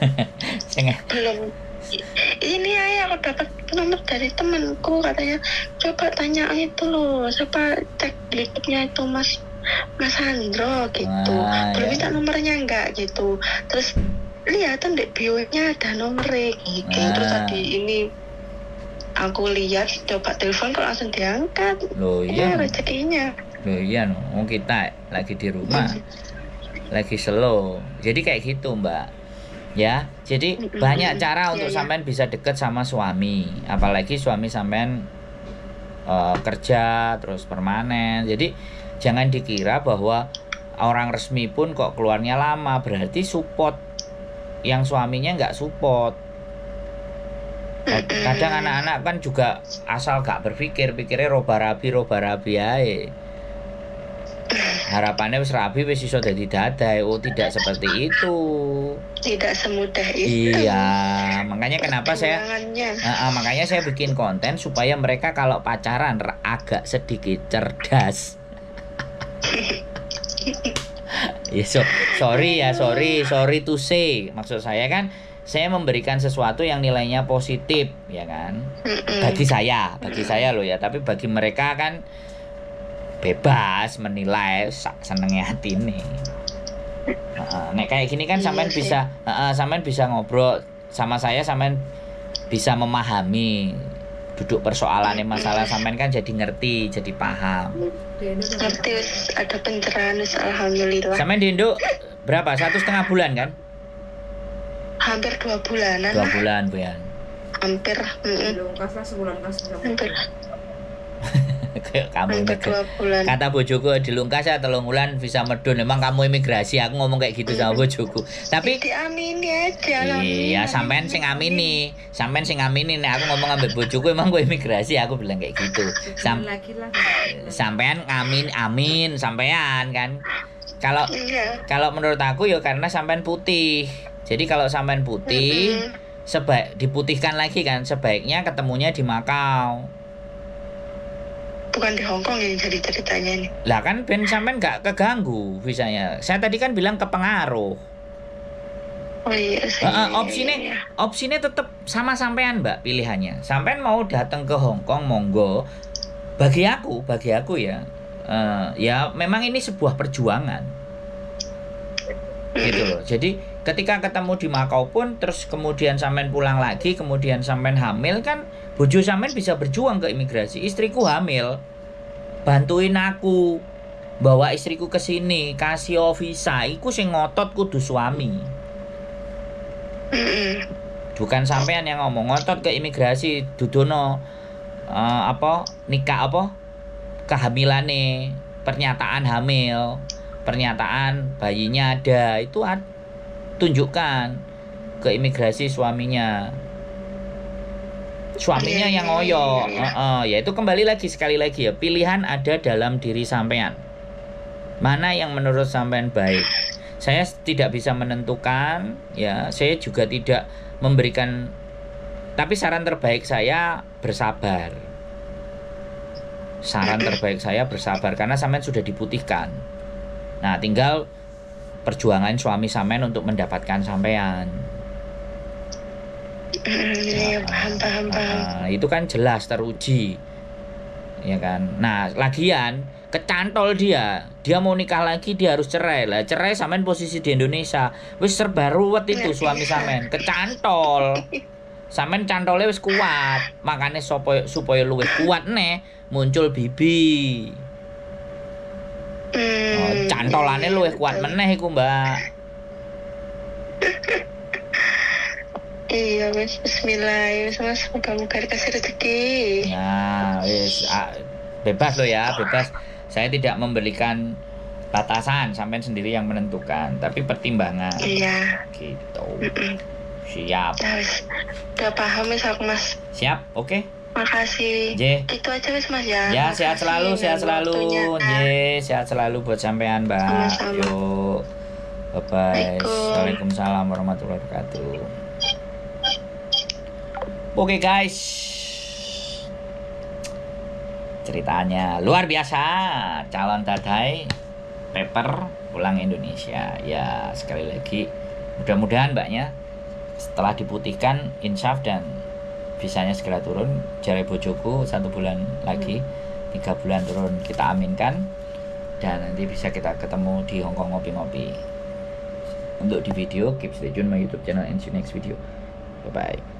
Belum ini ayah aku dapat nomor dari temanku katanya coba tanya itu loh siapa cek YouTube-nya itu mas mas Andro gitu Ah, belum ya. minta nomornya enggak gitu terus lihat di bio-nya ada nomornya gitu terus Ah. tadi ini aku lihat coba telepon kok langsung diangkat Loh ya iya. rezekinya Loh iya no. Wong kita lagi di rumah. lagi slow. Jadi kayak gitu, Mbak. Ya, jadi banyak cara Iya, untuk iya. sampean bisa deket sama suami, apalagi suami sampean eh, kerja terus permanen. Jadi jangan dikira bahwa orang resmi pun kok keluarnya lama berarti support yang suaminya nggak support. Kadang anak-anak kan juga asal gak berpikir, pikirnya roba rabi roba rabi ae. Harapannya wis rabi wis iso dadi dadai. Oh, tidak seperti itu. tidak semudah itu Iya, makanya kenapa saya. Ah, ah, makanya saya bikin konten supaya mereka kalau pacaran agak sedikit cerdas. ya, so- sorry ya, sorry, sorry to say. Maksud saya kan saya memberikan sesuatu yang nilainya positif, ya kan? Bagi saya, bagi saya loh ya. Tapi bagi mereka kan bebas menilai sak senengnya hati nih. nek kayak gini kan Iya sampean bisa, heeh, sampean bisa ngobrol sama saya, sampean bisa memahami duduk persoalannya masalah sampean kan jadi ngerti, jadi paham. ngerti ada pencerahan alhamdulillah Sampean di Indo berapa? Satu setengah bulan kan? hampir dua bulanan Dua bulan, Bu ya. hampir kas hampir Kayak kamu hampir imigr- dua bulan Kata bojoku dilungkas ya telung bulan visa medun. Emang kamu imigrasi, aku ngomong kayak gitu sama bojoku. Tapi diamini aja Iya, sampean sing amini, sampean sing amini nek aku ngomong ambek bojoku emang gue imigrasi, aku bilang kayak gitu. Sam sampean amin amin sampean kan. Kalau iya kalau menurut aku ya karena sampean putih. Jadi kalau sampean putih Mm-mm. sebaik diputihkan lagi kan sebaiknya ketemunya di Makau. Bukan di Hongkong yang jadi ceritanya nih Lah kan ben sampean nggak keganggu visanya. Saya tadi kan bilang kepengaruh. oh iya sih Heeh, opsinya Iya, iya. opsinya tetap sama sampean mbak pilihannya sampean mau datang ke Hong Kong monggo bagi aku bagi aku ya eh, ya memang ini sebuah perjuangan gitu loh jadi ketika ketemu di Makau pun terus kemudian sampean pulang lagi kemudian sampean hamil kan bojo sampean bisa berjuang ke imigrasi. Istriku hamil. Bantuin aku. Bawa istriku ke sini kasih visa. Iku sing ngotot kudu suami. Bukan sampean yang ngomong ngotot ke imigrasi dudono eh, apa nikah apa kehamilannya. Pernyataan hamil pernyataan bayinya ada itu ad- tunjukkan ke imigrasi suaminya. Suaminya yang ngoyo. Iya. Heeh, ya itu kembali lagi sekali lagi ya. Pilihan ada dalam diri sampean. Mana yang menurut sampean baik? Saya tidak bisa menentukan ya. Saya juga tidak memberikan tapi saran terbaik saya bersabar. Saran terbaik saya bersabar karena sampean sudah diputihkan. Nah tinggal perjuangan suami sampean untuk mendapatkan sampean iya paham paham paham Nah, itu kan jelas teruji. Ya kan? Nah, lagian kecantol dia. Dia mau nikah lagi dia harus cerai. Lah, cerai sampean posisi di Indonesia. Wis serba ruwet itu suami sampean. Kecantol. Sampean cantolnya wis kuat. Makanya supaya supaya luwih kuat nih muncul bibi. Mm, Oh, cantolane iya, luwih kuat betul. meneh iku, Mbak. iya wis Bismillah wis mas moga-moga dikasih rezeki Nah, wis bebas lo ya, bebas. Saya tidak memberikan batasan, sampean sendiri yang menentukan, tapi pertimbangan iya gitu. Siap. Nah, udah paham wis aku mas Siap, oke. Makasih J. itu aja wis mas ya Ya, sehat Makasih selalu, sehat selalu. waktunya. J, sehat selalu buat sampean, Mbak. Sama-sama. Yuk. Bye bye. Waalaikum. Waalaikumsalam warahmatullahi wabarakatuh. Oke, guys. Ceritanya luar biasa. Calon dadai paper pulang Indonesia. Ya, sekali lagi mudah-mudahan Mbaknya setelah diputihkan insyaf dan visanya segera turun jari bojoku satu bulan lagi tiga bulan turun kita aminkan dan nanti bisa kita ketemu di Hongkong ngopi-ngopi. Untuk di video keep stay tune my YouTube channel and see you next video. Bye bye